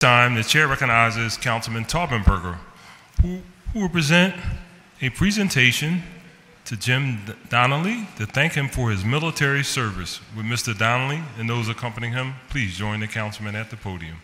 time, the chair recognizes Councilman Taubenberger, who, who will present a presentation to Jim Donnelly to thank him for his military service. With Mr. Donnelly and those accompanying him, please join the councilman at the podium.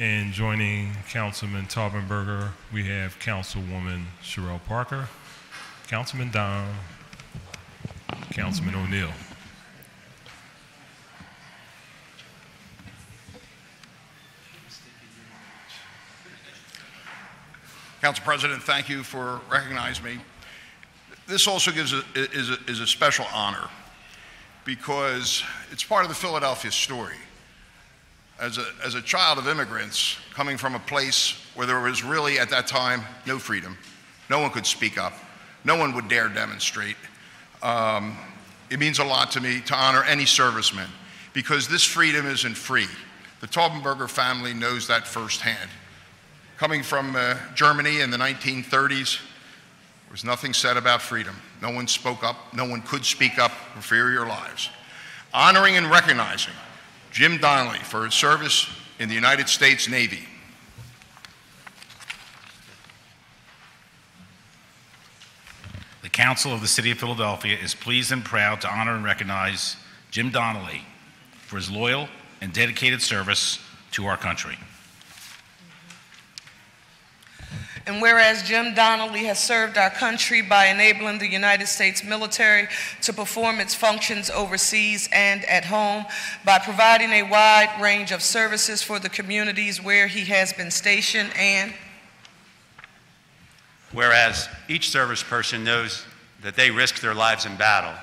And joining Councilman Taubenberger, we have Councilwoman Cherelle Parker, Councilman Domb, Councilman O'Neill. Council President, thank you for recognizing me. This also gives a, is, a, is a special honor because it's part of the Philadelphia story. As a, as a child of immigrants coming from a place where there was really at that time no freedom, no one could speak up, no one would dare demonstrate. Um, it means a lot to me to honor any serviceman because this freedom isn't free. The Taubenberger family knows that firsthand. Coming from uh, Germany in the 1930s, there was nothing said about freedom. No one spoke up, no one could speak up for fear of your lives. Honoring and recognizing Jim Donnelly for his service in the United States Navy. The Council of the City of Philadelphia is pleased and proud to honor and recognize Jim Donnelly for his loyal and dedicated service to our country. And whereas Jim Donnelly has served our country by enabling the United States military to perform its functions overseas and at home, by providing a wide range of services for the communities where he has been stationed, and Whereas each service person knows that they risk their lives in battle,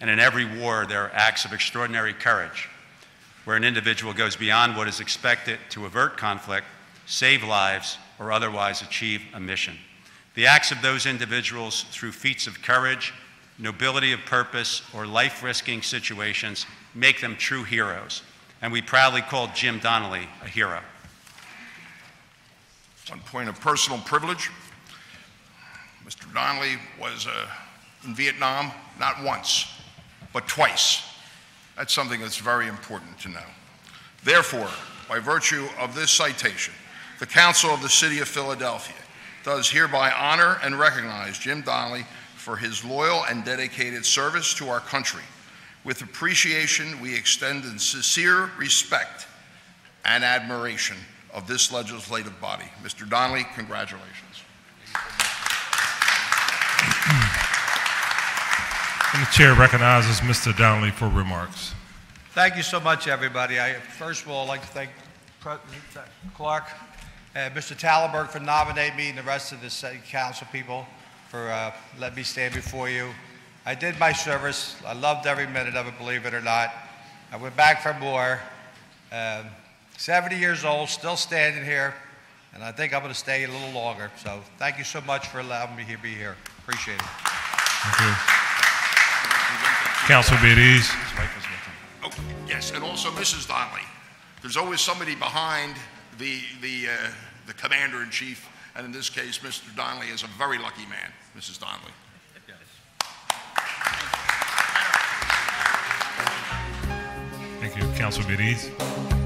and in every war there are acts of extraordinary courage, where an individual goes beyond what is expected to avert conflict, save lives, or otherwise achieve a mission. The acts of those individuals through feats of courage, nobility of purpose, or life risking situations make them true heroes. And we proudly call Jim Donnelly a hero. One point of personal privilege. Mr. Donnelly was uh, in Vietnam not once, but twice. That's something that's very important to know. Therefore, by virtue of this citation, the Council of the City of Philadelphia does hereby honor and recognize Jim Donnelly for his loyal and dedicated service to our country. With appreciation, we extend in sincere respect and admiration of this legislative body. Mr. Donnelly, congratulations. And the chair recognizes Mr. Donnelly for remarks. Thank you so much, everybody. I, first of all, I'd like to thank President uh, Clarke and Mr. Tallenberg for nominating me and the rest of the city council people for uh, letting me stand before you. I did my service. I loved every minute of it, believe it or not. I went back for more. Um, 70 years old, still standing here, and I think I'm going to stay a little longer. So thank you so much for allowing me to be here. Appreciate it. Thank you. Council be at ease. Oh, yes, and also Mrs. Donnelly. There's always somebody behind the, the, uh, the commander in chief, and in this case, Mr. Donnelly is a very lucky man, Mrs. Donnelly. Thank you. Council ease.